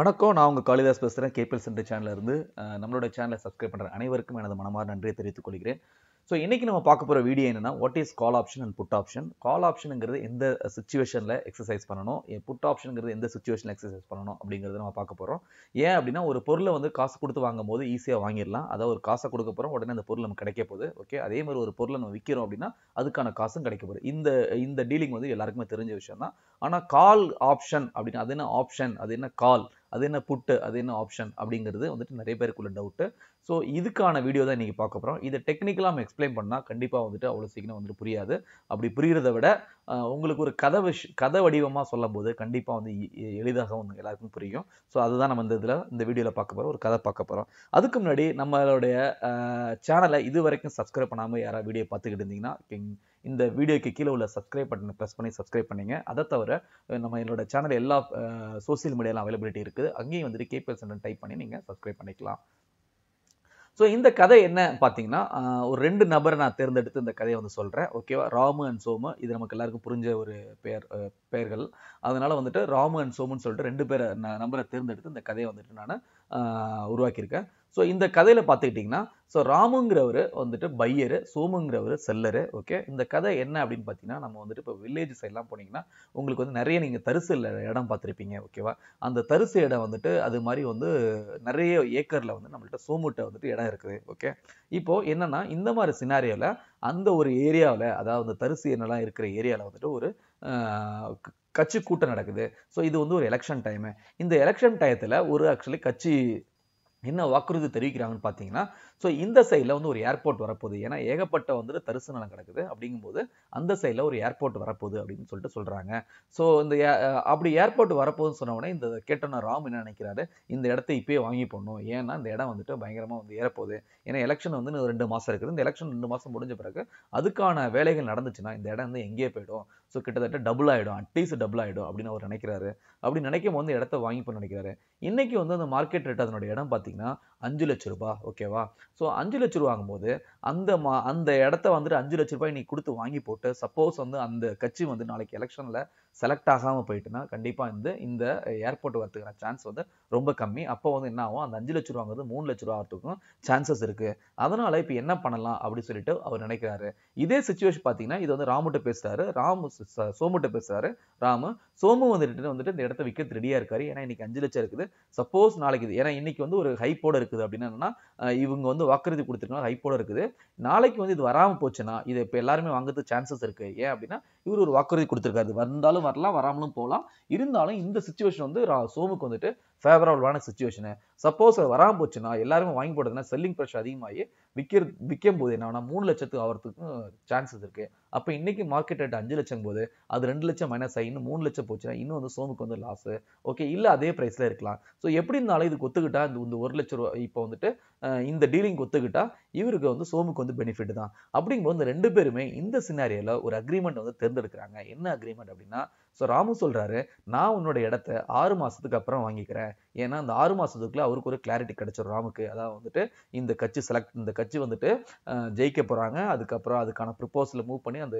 வணக்கம். நான் உங்கள் காளிதாஸ் பேசுகிறேன் கேபிஎல் சென்டர் சேனல்ல நம்மளோட சேனலை சப்ஸ்கிரைப் பண்ணுற அனைவருக்கும் எனது மனமார் நன்றியை தெரிவித்துக் கொள்கிறேன். ஸோ இன்றைக்கி நம்ம பார்க்க போகிற வீடியோ என்னன்னா what is call option and put option call ஆப்ஷனுங்கிறது எந்த சுச்சுவேஷனில் எக்ஸசைஸ் பண்ணணும்? புட் ஆப்ஷனுங்கிறது எந்த சுச்சுவேஷனில் எக்ஸசைஸ் பண்ணணும்? அப்படிங்கிறத நம்ம பார்க்க போகிறோம் ஏன் அப்படின்னா ஒரு பொருளை வந்து காசு கொடுத்து வாங்கும் போது ஈஸியாக வாங்கிடலாம். அதாவது ஒரு காசை கொடுக்க போகிறோம் உடனே அந்த பொருள் நமக்கு கிடைக்க போகுது. ஓகே அதே மாதிரி ஒரு பொருளை நம்ம விற்கிறோம் அப்படின்னா அதுக்கான காசும் கிடைக்க போகுது. இந்த இந்த டீலிங் வந்து எல்லாருக்குமே தெரிஞ்ச விஷயம் தான் ஆனால் கால் ஆப்ஷன் அப்படின்னா அது என்ன ஆப்ஷன் அது என்ன கால் அது என்ன புட்டு அது என்ன ஆப்ஷன் அப்படிங்கிறது வந்துட்டு நிறைய பேருக்குள்ள டவுட்டு ஸோ இதுக்கான வீடியோ தான் இன்றைக்கி பார்க்க போகிறோம் இதை டெக்னிக்கலாக நம்ம எக்ஸ்பிளைன் பண்ணால் கண்டிப்பாக வந்துட்டு அவ்வளோ சீக்கிரம் வந்துட்டு புரியாது. அப்படி புரிகிறத விட உங்களுக்கு ஒரு கதை விஷ் கதை வடிவமாக சொல்லும் போது கண்டிப்பாக வந்து எளிதாக வந்து எல்லாருக்கும் புரியும். ஸோ அதுதான் நம்ம இந்த இதில் இந்த வீடியோவில் பார்க்க போகிறோம் ஒரு கதை பார்க்க போகிறோம் அதுக்கு முன்னாடி நம்மளுடைய சேனலை இது வரைக்கும் சப்ஸ்கிரைப் பண்ணாமல் யாராவது வீடியோ பார்த்துக்கிட்டு இருந்தீங்கன்னா இந்த வீடியோக்கு கீழே உள்ள சப்ஸ்கிரைப் பட்டனை ப்ரெஸ் பண்ணி சப்ஸ்கிரைப் பண்ணிங்க. அதை தவிர நம்ம என்னோட சேனல் எல்லா சோஷியல் மீடியாலாம் அவைலபிலிட்டி இருக்குது. அங்கேயும் வந்துட்டு கேபிஎல் சென்டர் டைப் பண்ணி நீங்கள் சப்ஸ்கிரைப் பண்ணிக்கலாம். ஸோ இந்த கதை என்ன பார்த்தீங்கன்னா ஒரு ரெண்டு நபரை நான் தேர்ந்தெடுத்து இந்த கதையை வந்து சொல்கிறேன் ஓகேவா ராமு அண்ட் சோமு. இது நமக்கு எல்லாருக்கும் புரிஞ்ச ஒரு பெயர் பெயர்கள். அதனால் வந்துட்டு ராமு அண்ட் சோமுன்னு சொல்லிட்டு ரெண்டு பேரை நான் நம்பரை தேர்ந்தெடுத்து இந்த கதையை வந்துட்டு நான் உருவாக்கியிருக்கேன். ஸோ இந்த கதையில் பார்த்துக்கிட்டிங்கன்னா ஸோ ராமுங்கிறவர் வந்துட்டு பையரு சோமுங்கிறவர் செல்லரு ஓகே இந்த கதை என்ன அப்படின்னு பார்த்தீங்கன்னா நம்ம வந்துட்டு இப்போ வில்லேஜ் சைட்லாம் போனீங்கன்னா உங்களுக்கு வந்து நிறைய நீங்கள் தரிசு இடம் பார்த்துருப்பீங்க ஓகேவா அந்த தரிசு இடம் வந்துட்டு அது மாதிரி வந்து நிறைய ஏக்கரில் வந்து நம்மள்கிட்ட சோமுட்டை வந்துட்டு இடம் இருக்குது ஓகே இப்போது என்னன்னா இந்த மாதிரி சினாரியோவில் அந்த ஒரு ஏரியாவில் அதாவது அந்த தரிசு என்னெல்லாம் இருக்கிற ஏரியாவில் வந்துட்டு ஒரு கட்சி கூட்டம் நடக்குது. ஸோ இது வந்து ஒரு எலெக்ஷன் டைமு இந்த எலெக்ஷன் டயத்தில் ஒரு ஆக்சுவலி கட்சி என்ன வாக்குறுதி தெரிவிக்கிறாங்கன்னு பார்த்தீங்கன்னா ஸோ இந்த சைடில் வந்து ஒரு ஏர்போர்ட் வரப்போகுது. ஏன்னா ஏகப்பட்ட வந்துட்டு தரிசு நிலம் கிடக்குது. அப்படிங்கும்போது அந்த சைடில் ஒரு ஏர்போர்ட் வரப்போகுது அப்படின்னு சொல்லிட்டு சொல்கிறாங்க ஸோ இந்த அப்படி ஏர்போர்ட் வரப்போகுதுன்னு சொன்ன உடனே இந்த கேட்டோன்னா ராம் என்ன நினைக்கிறாரு? இந்த இடத்த இப்பயே வாங்கி போடணும். ஏன்னா இந்த இடம் வந்துட்டு பயங்கரமாக வந்து ஏறப்போகுது. ஏன்னா எலெக்ஷன் வந்து ரெண்டு மாதம் இருக்குது. இந்த எலெக்ஷன் ரெண்டு மாதம் முடிஞ்ச பிறகு அதுக்கான வேலைகள் நடந்துச்சுன்னா இந்த இடம் வந்து எங்கேயே போயிடும். ஸோ கிட்டத்தட்ட டபுள் ஆகிடும் அட்லீஸ்ட் டபுள் ஆகிடும் அப்படின்னு அவர் நினைக்கிறாரு. அப்படி நினைக்கும் போது இடத்த வாங்கி போய் நினைக்கிறாரு. இன்னைக்கு வந்து அந்த மார்க்கெட் ரேட் அதனுடைய இடம் பார்த்தீங்கன்னா அஞ்சு லட்ச ரூபாய் ஓகேவா ஸோ அஞ்சு லட்ச ரூபா வாங்கும்போது அந்த மா அந்த இடத்த வந்துட்டு அஞ்சு லட்ச ரூபாய் நீ கொடுத்து வாங்கி போட்டு சப்போஸ் வந்து அந்த கட்சி வந்து நாளைக்கு எலெக்ஷனில் செலக்ட் ஆகாமல் போயிட்டுனா கண்டிப்பாக இந்த இந்த ஏர்போர்ட் வரதுக்கான சான்ஸ் வந்து ரொம்ப கம்மி. அப்போ வந்து என்ன ஆகும்? அந்த அஞ்சு லட்ச ரூபாங்கிறது மூணு லட்ச ரூபா ஆகிறதுக்கும் சான்சஸ் இருக்கு. அதனால இப்போ என்ன பண்ணலாம் அப்படின்னு சொல்லிட்டு அவர் நினைக்கிறாரு. இதே சுச்சுவேஷன் பார்த்தீங்கன்னா இது வந்து ராமுட்ட பேசுறாரு. ராமு ச- சோமுட்ட பேசுறாரு. ராமு சோமு வந்துட்டு வந்துட்டு இந்த இடத்த விற்கிறது ரெடியாக இருக்காரு. ஏன்னா இன்னைக்கு அஞ்சு லட்சம் இருக்குது. சப்போஸ் நாளைக்கு இது ஏன்னா இன்னைக்கு வந்து ஒரு ஹைப்போட இருக்குது அப்படின்னா என்னன்னா இவங்க வந்து வாக்குறுதி கொடுத்துருக்காங்க ஹைப்போட இருக்குது. நாளைக்கு வந்து இது வராம போச்சுன்னா இது இப்போ எல்லாருமே வாங்குறதுக்கு சான்சஸ் இருக்கு. ஏன் அப்படின்னா இவர் ஒரு வாக்குறுதி கொடுத்துருக்காரு. வந்தாலும் வரலாம் வராமலும் போகலாம். இருந்தாலும் இந்த சுச்சுவேஷன் வந்து சோமுக்கு வந்துட்டு ஃபேவரபுளான சுச்சுவேஷனு சப்போஸ் அது வராமல் போச்சுன்னா எல்லாருமே வாங்கி போடுறதுனா செல்லிங் ப்ரெஷர் அதிகமாகி விற்கிற விற்கும் போது என்னன்னா மூணு லட்சத்துக்கு ஆகிறதுக்கும் சான்சஸ் இருக்கு. அப்போ இன்னைக்கு மார்க்கெட் ரேட் அஞ்சு லட்சம் போது அது ரெண்டு லட்சம் மைனஸ் ஆகி இன்னும் மூணு லட்சம் போச்சுன்னா இன்னும் வந்து சோமுக்கு வந்து லாஸ் ஓகே இல்லை அதே ப்ரைஸில் இருக்கலாம். ஸோ எப்படி இருந்தாலும் இதுக்கு ஒத்துக்கிட்டா இந்த இந்த ஒரு லட்ச ரூபா இப்போ வந்துட்டு இந்த டீலிங் ஒத்துக்கிட்டா இவருக்கு வந்து சோமுக்கு வந்து பெனிஃபிட் தான். அப்படிங்கும்போது இந்த ரெண்டு பேருமே இந்த சினாரியில் ஒரு அக்ரிமெண்ட் வந்து தேர்ந்தெடுக்கிறாங்க. என்ன அக்ரிமெண்ட் அப்படின்னா ஸோ ராமு சொல்றாரு நான் உன்னோட இடத்த ஆறு மாசத்துக்கு அப்புறம் வாங்கிக்கிறேன். ஏன்னா அந்த ஆறு மாதத்துக்குள்ளே அவருக்கு ஒரு கிளாரிட்டி கிடச்சிடும் ராமுக்கு. அதாவது வந்துட்டு இந்த கட்சி செலக்ட் இந்த கட்சி வந்துட்டு ஜெயிக்க போகிறாங்க அதுக்கப்புறம் அதுக்கான ப்ரிப்போசலை மூவ் பண்ணி அந்த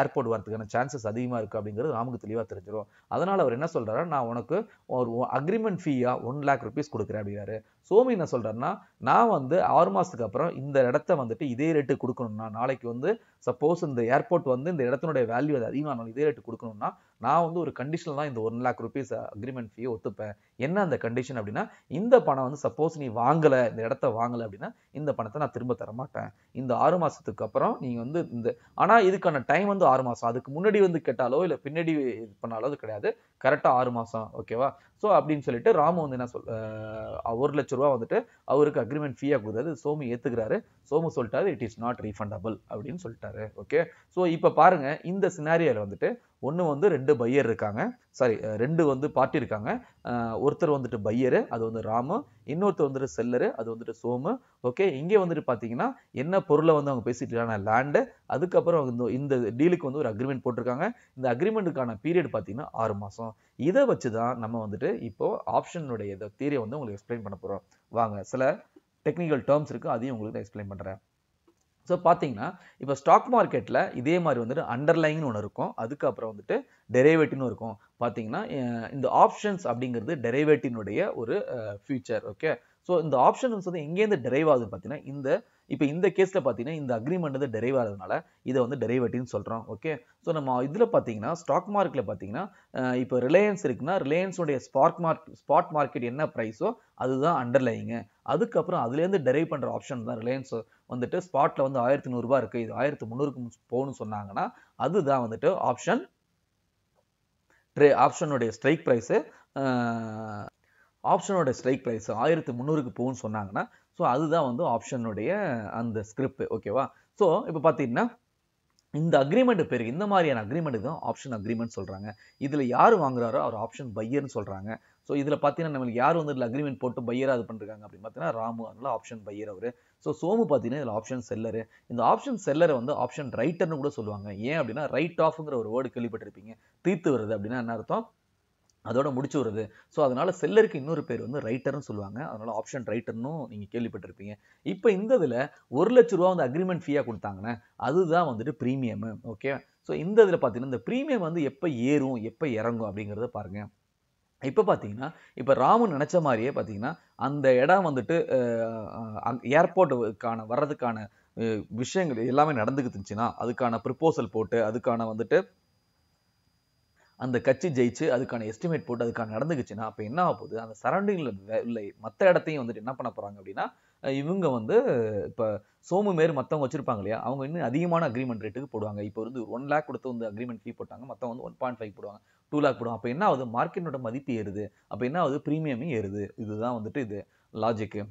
ஏர்போர்ட் வரதுக்கான சான்சஸ் அதிகமாக இருக்குது அப்படிங்கிறது ராமுக்கு தெளிவாக தெரிஞ்சிடும் அதனால் அவர் என்ன சொல்கிறாரு நான் உனக்கு ஒரு அக்ரிமெண்ட் ஃபீயாக ஒன் லேக் ருபீஸ் கொடுக்குறேன் அப்படிங்கிறாரு. சோமி என்ன சொல்கிறாருன்னா நான் வந்து ஆறு மாதத்துக்கு அப்புறம் இந்த இடத்த வந்துட்டு இதே ரேட்டு கொடுக்கணும்னா நாளைக்கு வந்து சப்போஸ் இந்த ஏர்போர்ட் வந்து இந்த இடத்தினுடைய வேல்யூ அது அதிகமானாலும் இதே ரேட்டு கொடுக்கணும்னா நான் வந்து ஒரு கண்டிஷனில் தான் இந்த ஒன் லேக் ருபீஸ் அக்ரிமெண்ட் ஃபீயை ஒத்துப்பேன். என்ன அந்த கண்டிஷன் அப்படின்னா இந்த பணம் வந்து சப்போஸ் நீ வாங்கலை இந்த இடத்த வாங்கலை அப்படின்னா இந்த பணத்தை நான் திரும்ப தர மாட்டேன் இந்த ஆறு மாசத்துக்கு அப்புறம் நீங்க வந்து இந்த ஆனா இதுக்கான டைம் வந்து ஆறு மாசம். அதுக்கு முன்னாடி வந்து கேட்டாலோ இல்ல பின்னாடி இது பண்ணாலோ அது கிடையாது. கரெக்டா ஆறு மாசம் ஓகேவா ஸோ அப்படின்னு சொல்லிட்டு ராமு வந்து என்ன சொல் ஒரு லட்ச ரூபா வந்துட்டு அவருக்கு அக்ரிமெண்ட் ஃபீயாக கொடுத்தாரு சோமு ஏற்றுக்கிறாரு சோமு சொல்லிட்டாரு இட் இஸ் நாட் ரீஃபண்டபிள் அப்படின்னு சொல்லிட்டாரு ஓகே ஸோ இப்போ பாருங்க இந்த சினாரியோல வந்துட்டு ஒன்று வந்து ரெண்டு பையர் இருக்காங்க. சாரி ரெண்டு வந்து பார்ட்டி இருக்காங்க. ஒருத்தர் வந்துட்டு பையரு அது வந்து ராமு. இன்னொருத்தர் வந்துட்டு செல்லரு அது வந்துட்டு சோமு. ஓகே இங்கே வந்துட்டு பார்த்தீங்கன்னா என்ன பொருளை வந்து அவங்க பேசிட்டு இருக்காங்க லேண்டு அதுக்கப்புறம் இந்த இந்த டீலுக்கு வந்து ஒரு அக்ரிமெண்ட் போட்டிருக்காங்க. இந்த அக்ரிமெண்ட்டுக்கான பீரியட் பார்த்தீங்கன்னா ஆறு மாதம் இதை வச்சு தான் நம்ம வந்துட்டு இப்போ ஆப்ஷனுடைய இந்த தியரியை வந்து உங்களுக்கு எக்ஸ்பிளைன் பண்ண போகிறோம் வாங்க சில டெக்னிக்கல் டேர்ம்ஸ் இருக்குது அதையும் உங்களுக்கு எக்ஸ்பிளைன் பண்ணுறேன் ஸோ பார்த்தீங்கன்னா இப்போ ஸ்டாக் மார்க்கெட்டில் இதே மாதிரி வந்துட்டு அண்டர்லைங்னு ஒன்று இருக்கும். அதுக்கப்புறம் வந்துட்டு டெரைவேட்டிவ்னு இருக்கும். பார்த்தீங்கன்னா இந்த ஆப்ஷன்ஸ் அப்படிங்கிறது டெரைவேட்டினுடைய ஒரு ஃபியூச்சர் ஓகே ஸோ இந்த ஆப்ஷன்ஸ் வந்து எங்கேருந்து டெரைவ் ஆகுதுன்னு பார்த்தீங்கன்னா இந்த இப்போ இந்த கேஸில் பார்த்தீங்கன்னா இந்த அக்ரிமெண்ட் வந்து டெரைவ் ஆகிறதுனால இதை வந்து டெரைவேட்டின்னு சொல்கிறோம் ஓகே ஸோ நம்ம இதில் பார்த்தீங்கன்னா ஸ்டாக் மார்க்கெட்டில் பார்த்தீங்கன்னா இப்போ ரிலையன்ஸ் இருக்குன்னா ரிலையன்ஸுடைய ஸ்பாட் மார்க் ஸ்பாட் மார்க்கெட் என்ன ப்ரைஸோ அதுதான் அண்டர்லைங்க அதுக்கப்புறம் அதுலேருந்து டெரைவ் பண்ணுற ஆப்ஷன் தான் ரிலையன்ஸ் வந்துட்டு ஸ்பாட்டில் வந்து ஆயிரத்தி நூறுரூவா இருக்குது இது ஆயிரத்தி முந்நூறுக்கு போகணும்னு சொன்னாங்கன்னா அதுதான் வந்துட்டு ஆப்ஷன் ட்ரே ஆப்ஷனுடைய ஸ்ட்ரைக் ப்ரைஸு ஆப்ஷனோட ஸ்ட்ரைக் ப்ரைஸ் ஆயிரத்தி முந்நூறுக்கு போகும்னு சொன்னாங்கன்னா ஸோ அதுதான் வந்து ஆப்ஷனுடைய அந்த ஸ்கிரிப்ட் ஓகேவா ஸோ இப்போ பார்த்தீங்கன்னா இந்த அக்ரிமெண்ட் பேர் இந்த மாதிரியான அக்ரிமெண்ட்டு தான் ஆப்ஷன் அக்ரிமெண்ட் சொல்கிறாங்க இதில் யார் வாங்குறாரோ அவர் ஆப்ஷன் பையர்னு சொல்கிறாங்க ஸோ இதில் பார்த்தீங்கன்னா நம்மளுக்கு யார் வந்து இதில் அக்ரிமெண்ட் போட்டு பையராக இது பண்ணுறாங்க அப்படின்னு பார்த்தீங்கன்னா ராமு அதனால ஆப்ஷன் பையர் அவர். ஸோ சோமு பார்த்தீங்கன்னா இதில் ஆப்ஷன் செல்லரு இந்த ஆப்ஷன் செல்லரை வந்து ஆப்ஷன் ரைட்டர்னு கூட சொல்லுவாங்க. ஏன் அப்படின்னா ரைட் ஆஃப்ங்கிற ஒரு வேர்டு கேள்விப்பட்டிருப்பீங்க. தீர்த்து வருது அப்படின்னா என்ன அர்த்தம்? அதோட முடிச்சு வருது ஸோ அதனால் செல்லருக்கு இன்னொரு பேர் வந்து ரைட்டர்னு சொல்லுவாங்க. அதனால் ஆப்ஷன் ரைட்டர்னும் நீங்கள் கேள்விப்பட்டிருப்பீங்க. இப்போ இந்த இதில் ஒரு லட்ச ரூபா வந்து அக்ரிமெண்ட் ஃபீயாக கொடுத்தாங்கன்னா அதுதான் வந்துட்டு ப்ரீமியமு ஓகே ஸோ இந்த இதில் பார்த்தீங்கன்னா இந்த ப்ரீமியம் வந்து எப்போ ஏறும் எப்போ இறங்கும் அப்படிங்கிறத பாருங்கள் இப்போ பார்த்தீங்கன்னா இப்போ ராமு நினச்ச மாதிரியே பார்த்தீங்கன்னா அந்த இடம் வந்துட்டு ஏர்போர்ட்டுக்கான வர்றதுக்கான விஷயங்கள் எல்லாமே நடந்துக்கிட்டுச்சுன்னா அதுக்கான ப்ரிப்போசல் போட்டு அதுக்கான வந்துட்டு அந்த கட்சி ஜெயிச்சு அதுக்கான எஸ்டிமேட் போட்டு அதுக்கான நடந்துக்குச்சுன்னா அப்போ என்ன ஆக போகுது? அந்த சரௌண்டிங்கில் உள்ள மற்ற இடத்தையும் வந்துட்டு என்ன பண்ண போகிறாங்க அப்படின்னா இவங்க வந்து இப்போ சோமு மாரி மற்றவங்க வச்சிருப்பாங்க இல்லையா? அவங்க இன்னும் அதிகமான அக்ரிமெண்ட் ரேட்டுக்கு போடுவாங்க. இப்போ வந்து ஒன் லேக் கொடுத்து வந்து அக்ரிமெண்ட் ஃபீ போட்டாங்க. மற்றவங்க வந்து ஒன் பாயிண்ட் ஃபைவ் போடுவாங்க. டூ லேக் போடுவாங்க. அப்போ என்ன ஆகுது? மார்க்கெட்டோட மதிப்பு ஏறுது. அப்போ என்ன ஆகுது? ப்ரீமியமும் ஏறுது. இதுதான் வந்துட்டு இது லாஜிக்கு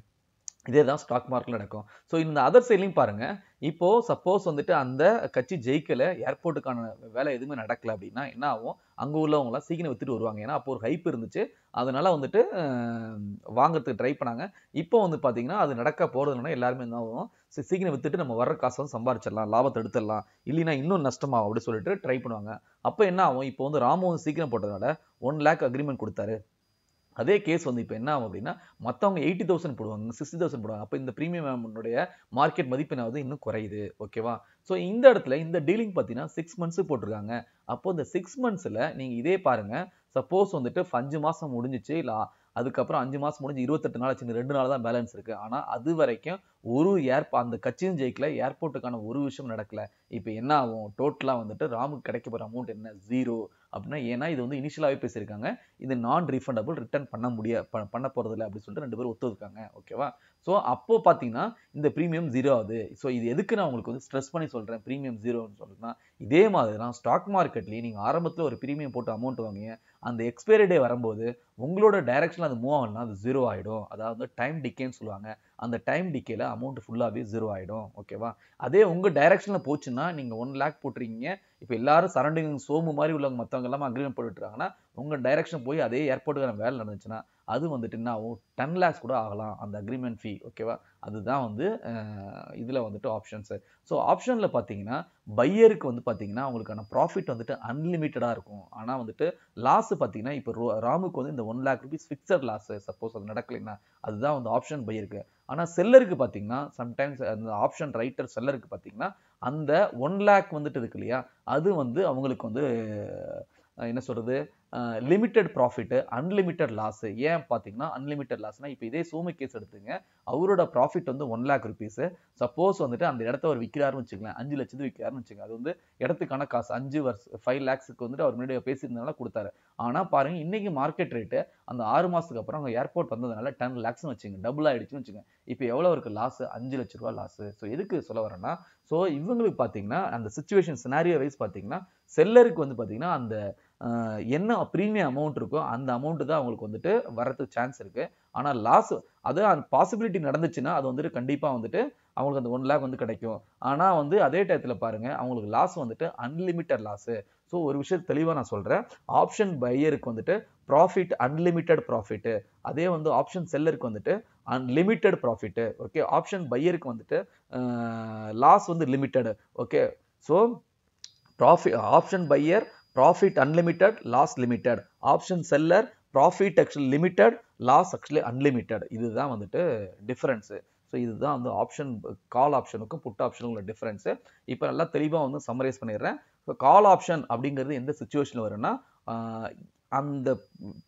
இதே தான் ஸ்டாக் மார்க்கெட்டில் நடக்கும். ஸோ இந்த அதர் சைட்லையும் பாருங்கள் இப்போது சப்போஸ் வந்துட்டு அந்த கட்சி ஜெயிக்கலை ஏர்போர்ட்டுக்கான வேலை எதுவுமே நடக்கல அப்படின்னா என்ன ஆகும்? அங்கே உள்ளவங்களாம் சீக்கிரம் வித்துட்டு வருவாங்க. ஏன்னா அப்போ ஒரு ஹைப் இருந்துச்சு. அதனால் வந்துட்டு வாங்குறதுக்கு ட்ரை பண்ணாங்க. இப்போ வந்து பார்த்தீங்கன்னா அது நடக்க போறதுனால எல்லாருமே என்ன ஆகும்? சீக்கிரம் வித்துட்டு நம்ம வர்ற காசை வந்து சம்பாரிச்சிடலாம். லாபத்தை எடுத்துடலாம். இல்லைன்னா இன்னும் நஷ்டமாகும் அப்படின்னு சொல்லிட்டு ட்ரை பண்ணுவாங்க. அப்போ என்ன ஆகும்? இப்போ வந்து ராமு வந்து சீக்கிரம் போட்டதுனால ஒன் லேக் அக்ரிமெண்ட் கொடுத்தாரு. அதே கேஸ் வந்து இப்போ என்ன ஆகும் அப்படின்னா மற்றவங்க எயிட்டி தௌசண்ட் போடுவாங்க சிக்ஸ்டி தௌசண்ட் போடுவாங்க. அப்போ இந்த ப்ரீமியம் மார்க்கெட் மதிப்பெண்ணாவது இன்னும் குறையுது ஓகேவா ஸோ இந்த இடத்துல இந்த டீலிங் பார்த்தீங்கன்னா சிக்ஸ் மந்த்ஸு போட்டிருக்காங்க. அப்போ இந்த சிக்ஸ் மந்த்ஸில் நீங்கள் இதே பாருங்கள் சப்போஸ் வந்துட்டு அஞ்சு மாதம் முடிஞ்சிச்சு இல்லை அதுக்கப்புறம் அஞ்சு மாதம் முடிஞ்சு இருபத்தெட்டு நாள் சின்ன ரெண்டு நாள் தான் பேலன்ஸ் இருக்குது ஆனால் அது வரைக்கும் ஒரு ஏர் அந்த கட்சியும் ஜெயிக்கல ஏர்போர்ட்டுக்கான ஒரு விஷயம் நடக்கல. இப்போ என்ன ஆகும்? டோட்டலாக வந்துட்டு ராமுக்கு கிடைக்க போகிற அமௌண்ட் என்ன? ஜீரோ அப்படின்னா ஏன்னா இது வந்து இனிஷியலாகவே பேசியிருக்காங்க. இது நான் ரீஃபண்டபிள் ரிட்டர்ன் பண்ண முடிய பண்ண போகிறதில்ல அப்படின்னு சொல்லிட்டு ரெண்டு பேரும் ஒத்துருக்காங்க ஓகேவா ஸோ அப்போது பார்த்தீங்கன்னா இந்த ப்ரீமியம் ஜீரோ ஆகுது ஸோ இது எதுக்கு நான் உங்களுக்கு வந்து ஸ்ட்ரெஸ் பண்ணி சொல்கிறேன் ப்ரீமியம் ஜீரோன்னு சொல்றேன்னா இதே மாதிரி தான் ஸ்டாக் மார்க்கெட்லேயே நீங்கள் ஆரம்பத்தில் ஒரு ப்ரீமியம் போட்டு அமௌண்ட் வாங்குங்க அந்த எக்ஸ்பைரி டே வரும்போது உங்களோட டைரக்ஷனில் அது மூவ் ஆகலன்னா அது ஜீரோ ஆகிடும் அதாவது டைம் டிக்கேன்னு சொல்லுவாங்க. அந்த டைம் டிக்கேல அமௌண்ட் ஃபுல்லாகவே ஜீரோ ஆகிடும் ஓகேவா அதே உங்கள் டைரக்ஷனில் போச்சுன்னா நீங்கள் ஒன் லேக் போட்டிருக்கீங்க. இப்போ எல்லாரும் சரௌண்டிங் சோமு மாதிரி உள்ளவங்க மற்றவங்க எல்லாமே அக்ரிமெண்ட் போட்டுருக்காங்கன்னா உங்கள் டைரக்ஷன் போய் அதே ஏர்போர்ட்டுக்கான வேலை நடந்துச்சுன்னா அது வந்துட்டு என்ன ஆகும்? டென் லேக்ஸ் கூட ஆகலாம் அந்த அக்ரிமெண்ட் ஃபீ ஓகேவா அதுதான் வந்து இதில் வந்துட்டு ஆப்ஷன்ஸு ஸோ ஆப்ஷனில் பார்த்தீங்கன்னா பையருக்கு வந்து பார்த்தீங்கன்னா அவங்களுக்கான ப்ராஃபிட் வந்துட்டு அன்லிமிட்டடாக இருக்கும். ஆனால் வந்துட்டு லாஸ் பார்த்தீங்கன்னா இப்போ ரோ- ராமுக்கு வந்து இந்த one lakh rupees fixed loss suppose அது நடக்கலைன்னா அதுதான் வந்து ஆப்ஷன் பையருக்கு ஆனால் செல்லருக்கு பார்த்தீங்கன்னா சம்டைம்ஸ் அந்த ஆப்ஷன் ரைட்டர் செல்லருக்கு பார்த்தீங்கன்னா அந்த ஒன் லேக் வந்துட்டு இருக்கு இல்லையா? அது வந்து அவங்களுக்கு வந்து என்ன சொல்கிறது லிமிட்டெட் ப்ராஃபிட்டு அன்லிமிட்டெட் லாஸு ஏன் பார்த்தீங்கன்னா அன்லிமிட்டெட் லாஸ்னால் இப்போ இதே சோமு கேஸ் எடுத்துங்க. அவரோட ப்ராஃபிட் வந்து ஒன் லேக் ருபீஸு சப்போஸ் வந்துட்டு அந்த இடத்த அவர் விற்கிறாருன்னு வச்சுக்கலாம் அஞ்சு லட்சத்து விற்கிறாருன்னு வச்சுங்க அது வந்து இடத்துக்கான காசு. அஞ்சு வருஷம் ஃபைவ் லேக்ஸுக்கு வந்துட்டு அவர் முன்னாடி பேசியிருந்தனால கொடுத்தாரு. ஆனால் பாருங்க இன்னைக்கு மார்க்கெட் ரேட்டு அந்த ஆறு மாதத்துக்கு அப்புறம் அவங்க ஏர்போர்ட் வந்ததுனால டென் லேக்ஸ்னு வச்சுங்க டபுள் ஆகிடுச்சுன்னு வச்சுங்க இப்போ எவ்வளோ இருக்குது லாஸு அஞ்சு லட்ச ரூபா லாஸு ஸோ எதுக்கு சொல்ல வரேன்னா ஸோ இவங்களுக்கு பார்த்தீங்கன்னா அந்த சுச்சுவேஷன் சினாரியோ வைஸ் பார்த்தீங்கன்னா செல்லருக்கு வந்து பார்த்தீங்கன்னா அந்த என்ன ப்ரீமியம் அமௌண்ட் இருக்கோ அந்த அமௌண்ட்டு தான் அவங்களுக்கு வந்துட்டு வரத்துக்கு சான்ஸ் இருக்குது ஆனால் லாஸ் அது பாசிபிலிட்டி நடந்துச்சுன்னா அது வந்துட்டு கண்டிப்பாக வந்துட்டு அவங்களுக்கு அந்த ஒன் லேக் வந்து கிடைக்கும். ஆனால் வந்து அதே டயத்தில் பாருங்கள் அவங்களுக்கு லாஸ் வந்துட்டு அன்லிமிட்டட் லாஸு ஸோ ஒரு விஷயம் தெளிவாக நான் சொல்கிறேன் ஆப்ஷன் பையருக்கு வந்துட்டு ப்ராஃபிட் அன்லிமிட்டட் ப்ராஃபிட்டு அதே வந்து ஆப்ஷன் செல்லருக்கு வந்துட்டு அன்லிமிட்டட் ப்ராஃபிட்டு ஓகே ஆப்ஷன் பையருக்கு வந்துட்டு லாஸ் வந்து limited okay so profit option buyer profit unlimited loss limited option seller profit actually limited loss actually unlimited இதுதான் வந்துட்டு டிஃப்ரென்ஸு ஸோ இதுதான் வந்து ஆப்ஷன் கால் ஆப்ஷனுக்கும் புட் ஆப்ஷனுக்கும் உள்ள டிஃப்ரென்ஸு இப்போ நல்லா தெளிவாக வந்து சம்மரைஸ் பண்ணிடுறேன். ஸோ கால் ஆப்ஷன் அப்படிங்கிறது எந்த சுச்சுவேஷனில் வரும்னா அந்த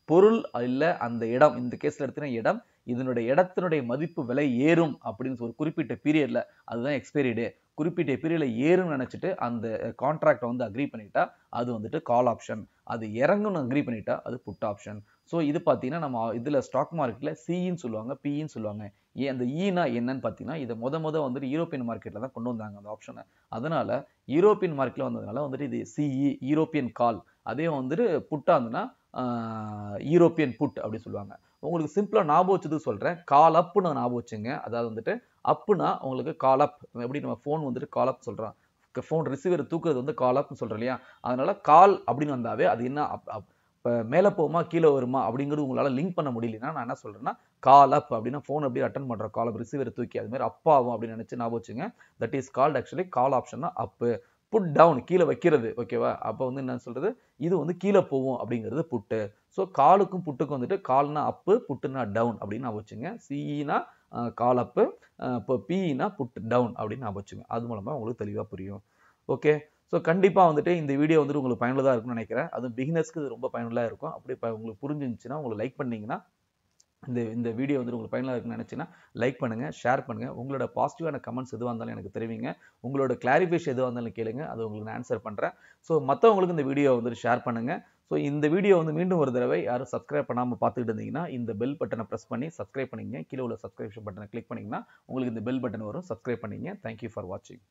பொருள் இல்லை அந்த இடம் இந்த கேஸில் எடுத்தின இடம் இதனுடைய இடத்தினுடைய மதிப்பு விலை ஏறும் அப்படின்னு ஒரு குறிப்பிட்ட பீரியடில் அதுதான் எக்ஸ்பைரி டே குறிப்பிட்ட பீரியடில் ஏறும்னு நினச்சிட்டு அந்த கான்ட்ராக்டை வந்து அக்ரி பண்ணிட்டா அது வந்துட்டு கால் ஆப்ஷன் அது இறங்கும்னு அக்ரி பண்ணிட்டா அது புட் ஆப்ஷன் ஸோ இது பார்த்தீங்கன்னா நம்ம இதில் ஸ்டாக் மார்க்கெட்டில் சிஇன்னு சொல்லுவாங்க பிஇன்னு சொல்லுவாங்க. ஏன் அந்த e ஈனா என்னன்னு பார்த்தீங்கன்னா இதை முத முத வந்துட்டு யூரோப்பியன் மார்க்கெட்டில் தான் கொண்டு வந்தாங்க அந்த ஆப்ஷனை அதனால் யூரோப்பியன் மார்க்கெட்டில் வந்ததுனால வந்துட்டு இது சிஇ யூரோப்பியன் கால் அதே வந்துட்டு புட்டாக இருந்ததுன்னா யூரோப்பியன் புட் அப்படி சொல்லுவாங்க. உங்களுக்கு சிம்பிளாக ஞாபகம் வச்சது சொல்கிறேன் கால் அப்னு ஞாபகம் வச்சுங்க. அதாவது வந்துட்டு அப்புனா உங்களுக்கு கால் அப் எப்படி நம்ம ஃபோன் வந்துட்டு கால் அப் சொல்கிறோம் ஃபோன் ரிசீவர் தூக்குறது வந்து கால் அப்னு சொல்கிறோம் இல்லையா? அதனால கால் அப்படின்னு வந்தாவே அது என்ன அப் இப்போ மேலே போகுமா கீழே வருமா அப்படிங்கிறது உங்களால் லிங்க் பண்ண முடியலன்னா நான் என்ன சொல்கிறேன்னா கால் அப் அப்படின்னா ஃபோன் அப்படியே அட்டன் பண்ணுற கால் அப் ரிசீவர் தூக்கி அது மாதிரி அப்பாவும் அப்படின்னு நினச்சி ஞாபகம் வச்சுங்க. That is called actually call ஆப்ஷன்னா Appu put down கீழே வைக்கிறது ஓகேவா அப்போ வந்து என்ன சொல்கிறது இது வந்து கீழே போகும் அப்படிங்கிறது புட்டு ஸோ காலுக்கும் புட்டுக்கும் வந்துட்டு கால்னா அப்பு புட்டுனா டவுன் அப்படின்னு நான் வச்சுங்க. சிஇனா கால் அப்பு இப்போ பிஇனா புட் டவுன் அப்படின்னு நான் வச்சுங்க. அது மூலமாக உங்களுக்கு தெளிவாக புரியும். ஓகே ஸோ கண்டிப்பாக வந்துட்டு இந்த வீடியோ வந்துட்டு உங்களுக்கு பயனுள்ளதாக இருக்கும்னு நினைக்கிறேன். அதுவும் பிகினர்ஸ்க்கு இது ரொம்ப பயனுள்ளதாக இருக்கும். அப்படி இப்போ உங்களுக்கு புரிஞ்சிருந்துச்சுன்னா உங்களுக்கு லைக் பண்ணிங்கன்னா இந்த இந்த வீடியோ வந்து உங்களுக்கு பயனாக இருக்குன்னு நினச்சின்னா லைக் பண்ணுங்கள் ஷேர் பண்ணுங்கள் உங்களோட பாசிட்டிவான கமெண்ட்ஸ் எதுவாக இருந்தாலும் எனக்கு தெரிவிங்க. உங்களோட கிளாரிஃபிகேஷன் எதுவாக இருந்தாலும் கேளுங்க. அது உங்களுக்கு நான் ஆன்சர் பண்ணுறேன் ஸோ மற்றவங்களுக்கு இந்த வீடியோ வந்து ஷேர் பண்ணுங்கள் ஸோ இந்த வீடியோ வந்து மீண்டும் ஒரு தடவை யாரும் சப்ஸ்கிரைப் பண்ணாமல் பார்த்துக்கிட்டு இருந்தீங்கன்னா இந்த பெல் பட்டனை ப்ரெஸ் பண்ணி சப்ஸ்கிரைப் பண்ணிங்க. கீழே உள்ள சப்ஸ்கிரிப்ஷன் பட்டனை கிளிக் பண்ணிங்கன்னா உங்களுக்கு இந்த பெல் பட்டன் வரும். சப்ஸ்கிரைப் பண்ணிங்க. தேங்க்யூ ஃபார் வாட்சிங்